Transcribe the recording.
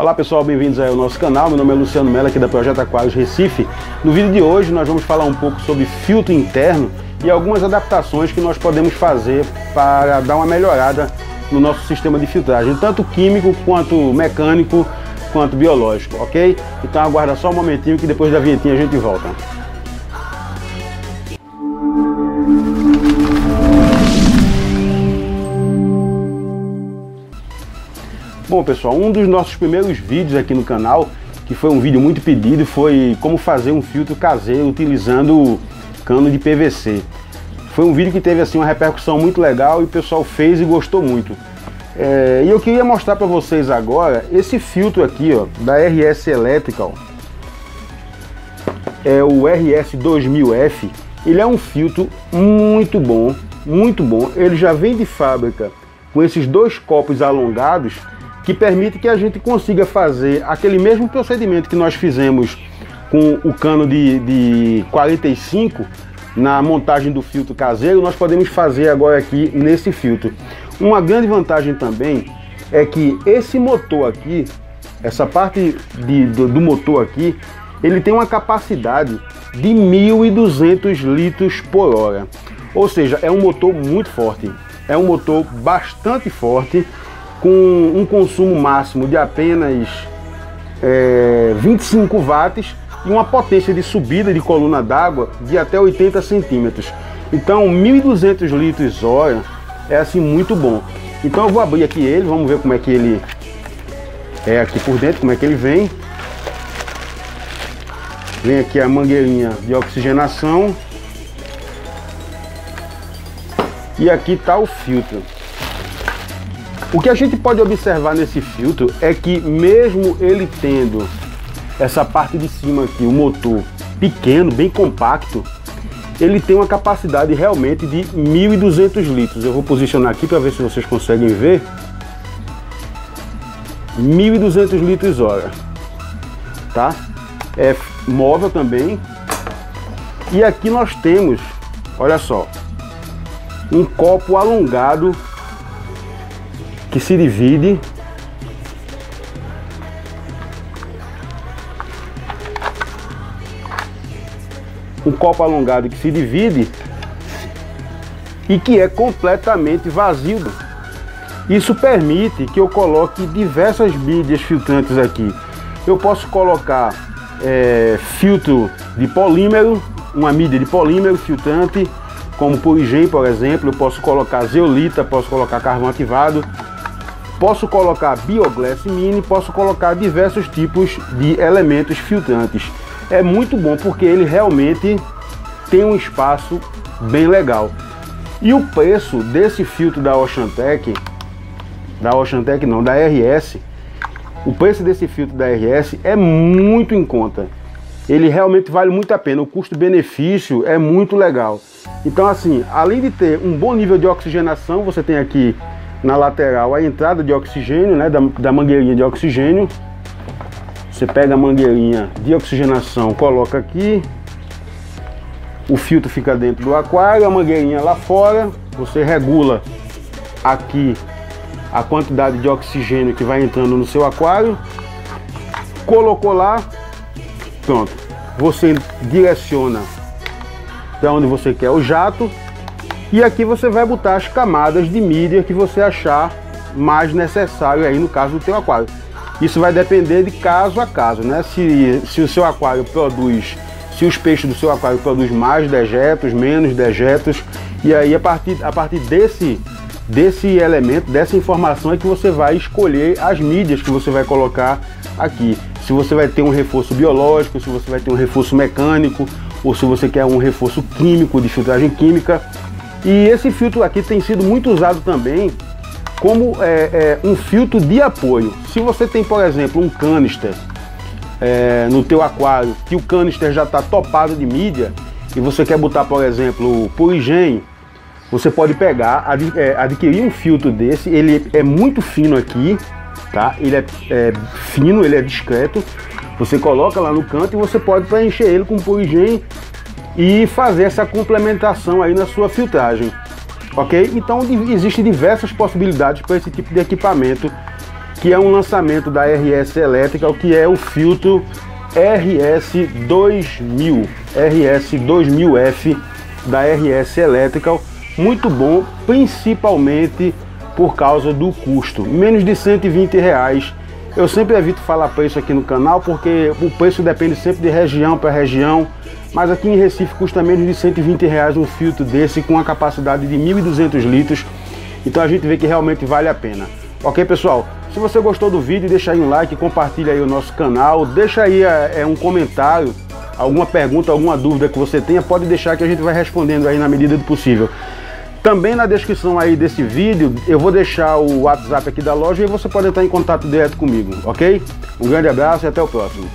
Olá pessoal, bem-vindos ao nosso canal. Meu nome é Luciano Mello aqui da Projeto Aquários Recife. No vídeo de hoje nós vamos falar um pouco sobre filtro interno e algumas adaptações que nós podemos fazer para dar uma melhorada no nosso sistema de filtragem, tanto químico quanto mecânico quanto biológico, ok? Então aguarda só um momentinho que depois da vinhetinha a gente volta. Bom pessoal, um dos nossos primeiros vídeos aqui no canal, que foi um vídeo muito pedido, foi como fazer um filtro caseiro utilizando cano de PVC. Foi um vídeo que teve assim uma repercussão muito legal e o pessoal fez e gostou muito. É, e eu queria mostrar para vocês agora esse filtro aqui, ó, da RS Electrical. É o RS 2000F. Ele é um filtro muito bom, muito bom. Ele já vem de fábrica com esses dois copos alongados que permite que a gente consiga fazer aquele mesmo procedimento que nós fizemos com o cano de, de 45 na montagem do filtro caseiro, nós podemos fazer agora aqui nesse filtro. Uma grande vantagem também é que esse motor aqui, essa parte de, do, do motor aqui, ele tem uma capacidade de 1.200 litros por hora. Ou seja, é um motor muito forte. É um motor bastante forte com um consumo máximo de apenas é, 25 watts e uma potência de subida de coluna d'água de até 80 centímetros. Então 1.200 litros hora é assim muito bom. Então eu vou abrir aqui ele, vamos ver como é que ele é aqui por dentro, como é que ele vem. Vem aqui a mangueirinha de oxigenação. E aqui está o filtro. O que a gente pode observar nesse filtro é que mesmo ele tendo essa parte de cima aqui, o motor pequeno, bem compacto, ele tem uma capacidade realmente de 1.200 litros. Eu vou posicionar aqui para ver se vocês conseguem ver. 1.200 litros hora, tá? É móvel também. E aqui nós temos, olha só, um copo alongado que se divide um copo alongado que se divide e que é completamente vazio. Isso permite que eu coloque diversas mídias filtrantes aqui. Eu posso colocar é, filtro de polímero, uma mídia de polímero filtrante, como Purigen, por exemplo, eu posso colocar zeolita, posso colocar carvão ativado, posso colocar bioglass mini, posso colocar diversos tipos de elementos filtrantes. É muito bom porque ele realmente tem um espaço bem legal. E o preço desse filtro da Oceantec, da Oceantec não, da RS, o preço desse filtro da RS é muito em conta. Ele realmente vale muito a pena, o custo-benefício é muito legal. Então, assim, além de ter um bom nível de oxigenação, você tem aqui na lateral a entrada de oxigênio, né, da, da mangueirinha de oxigênio. Você pega a mangueirinha de oxigenação, coloca aqui, o filtro fica dentro do aquário, a mangueirinha lá fora, você regula aqui a quantidade de oxigênio que vai entrando no seu aquário, colocou lá, pronto, você direciona para onde você quer o jato. E aqui você vai botar as camadas de mídia que você achar mais necessário aí no caso do teu aquário. Isso vai depender de caso a caso, né? Se, se o seu aquário produz, se os peixes do seu aquário produzem mais dejetos, menos dejetos, e aí a partir, a partir desse, desse elemento, dessa informação é que você vai escolher as mídias que você vai colocar aqui. Se você vai ter um reforço biológico, se você vai ter um reforço mecânico, ou se você quer um reforço químico de filtragem química. E esse filtro aqui tem sido muito usado também como é, é, um filtro de apoio. Se você tem, por exemplo, um canister é, no teu aquário, que o canister já está topado de mídia, e você quer botar, por exemplo, o Purigen, você pode pegar, ad, é, adquirir um filtro desse, ele é muito fino aqui, tá? Ele é, é fino, ele é discreto, você coloca lá no canto e você pode preencher ele com purigem e fazer essa complementação aí na sua filtragem. Ok? Então existem diversas possibilidades para esse tipo de equipamento que é um lançamento da RS Elétrica, que é o filtro RS2000, RS2000F da RS Electrical, muito bom, principalmente por causa do custo, menos de 120 reais. Eu sempre evito falar preço aqui no canal porque o preço depende sempre de região para região, mas aqui em Recife custa menos de 120 reais um filtro desse com a capacidade de 1.200 litros, então a gente vê que realmente vale a pena. Ok pessoal? Se você gostou do vídeo, deixa aí um like, compartilha aí o nosso canal, deixa aí é, um comentário, alguma pergunta, alguma dúvida que você tenha, pode deixar que a gente vai respondendo aí na medida do possível. Também na descrição aí desse vídeo eu vou deixar o WhatsApp aqui da loja e você pode entrar em contato direto comigo, ok? Um grande abraço e até o próximo.